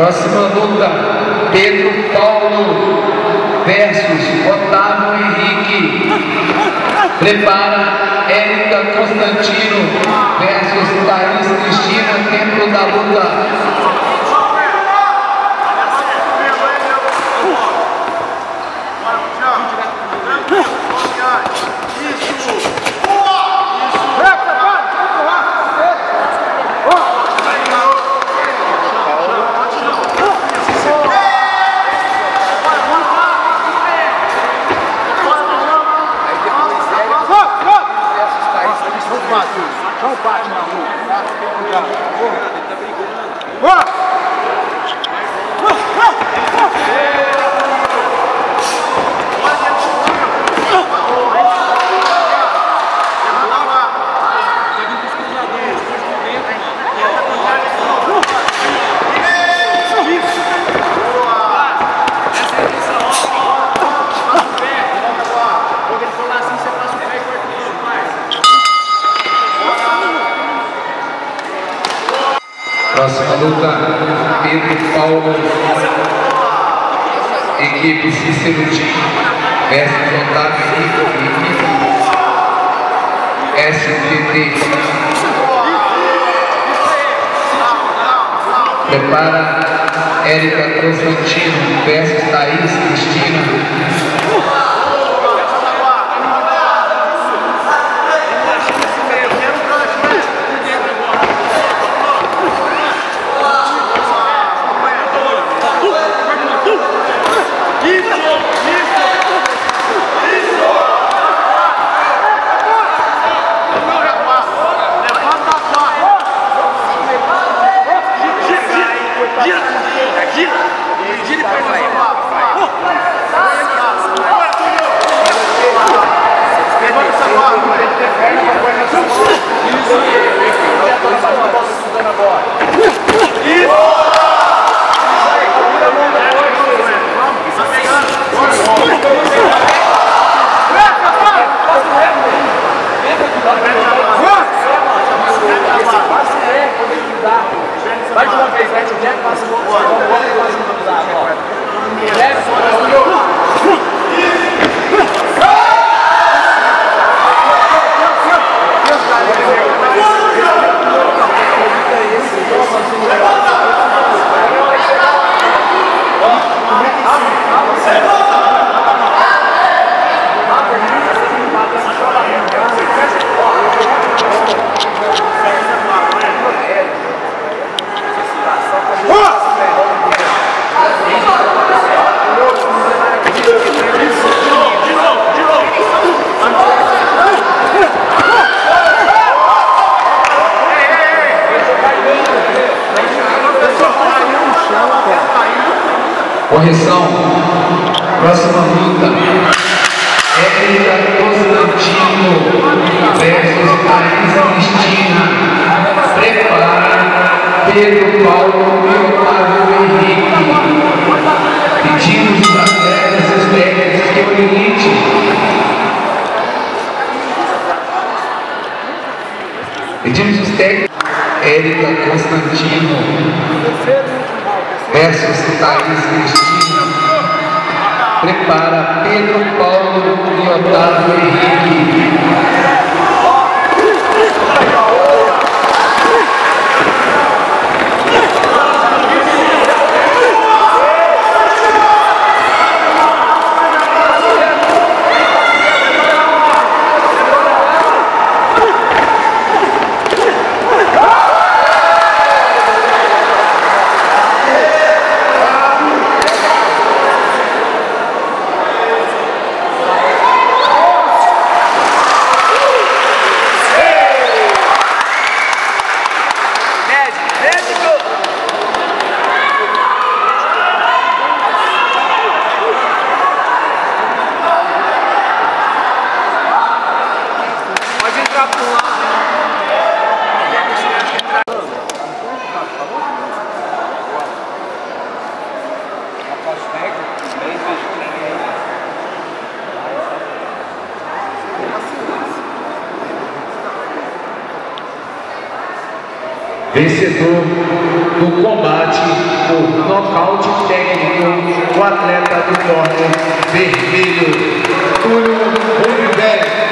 Próxima luta, Pedro Paulo versus Otávio Henrique. Prepara Érica Constantino versus Thaís Cristina, tempo da luta. Não bate na rua. Próxima luta, Pedro Paulo, equipe Cícero Tim versus Otávio Henrique, STT. Prepara Érica Constantino versus Thaís Cristina. Gira, gira, gira e faz aí. Bora, Levanta essa barra, mano. aí. Vai de uma vez, mete o Jack, passa o outro. Vamos lá, ó. Jack, Correção. Próxima luta. Érica Constantino versus Thaís Cristina. Prepara Pedro Paulo e Otávio Henrique. Pedimos os atletas experientes que o limite. Pedimos os técnicos. Érica Constantino versus Thaís Cristina. Prepara Pedro Paulo e Otávio Henrique. Vencedor do combate por nocaute técnico o atleta do corner vermelho, Túlio Oliveira.